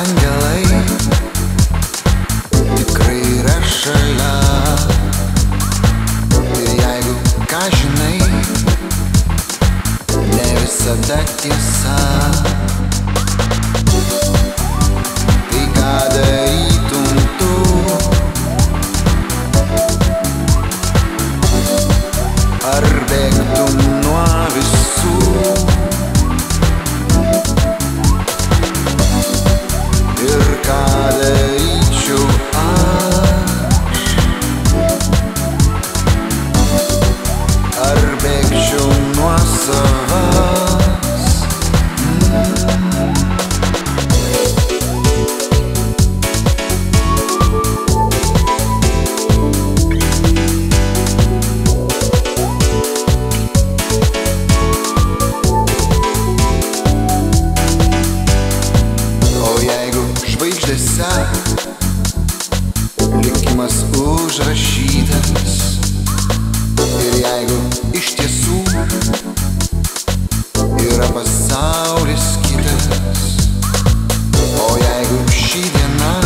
angelai tikrai yra šalia. Ir jeigu ką žinai, ne visada tiesa. akyse Likimas užrašytas. Ir jeigu iš tiesų Yra pasaulis kitas O jeigu ši diena